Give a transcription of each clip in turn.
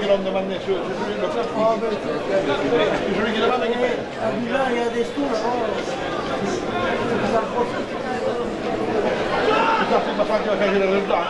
genommen, wenn man nicht so Ich will genommen, wenn ich. Ich dachte, man fragt ja, kann ich das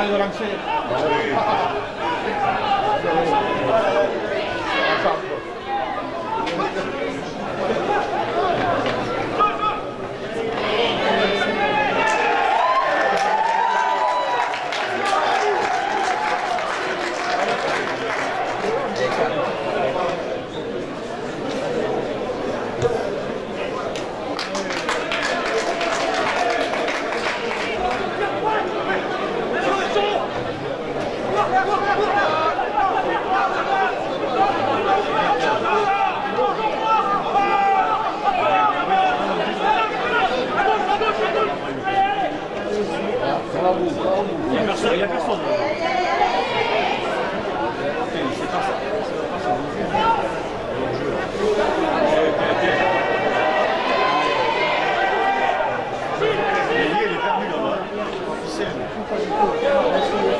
radio Lancet. 线，不分部，还是。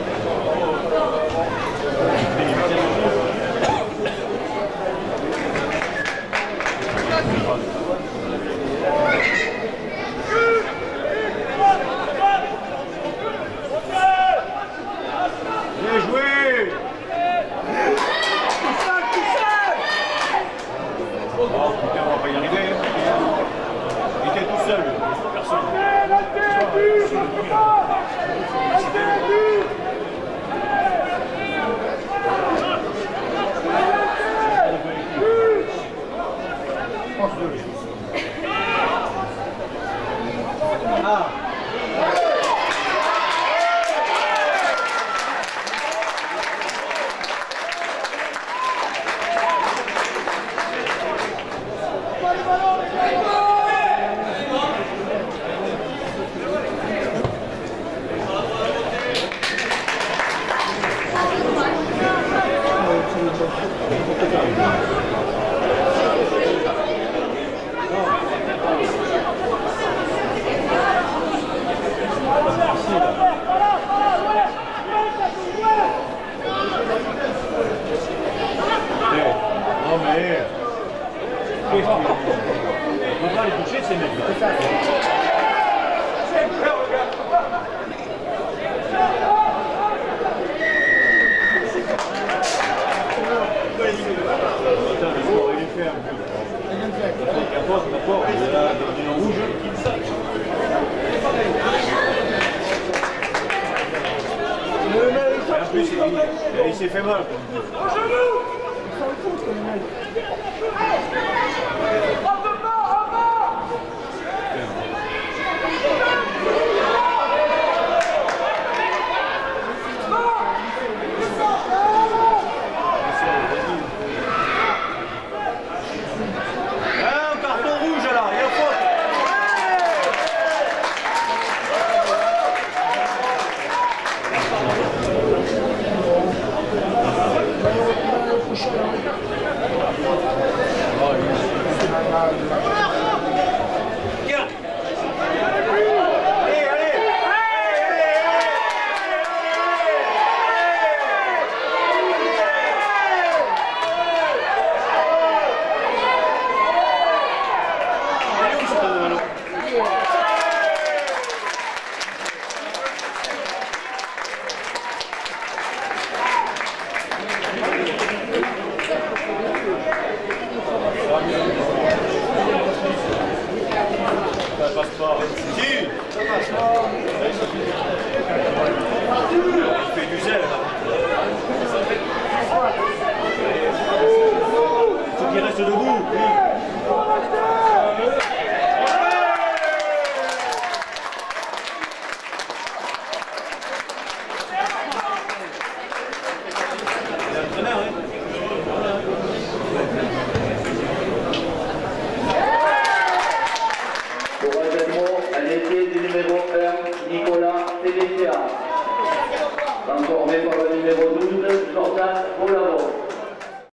Você foi, mano?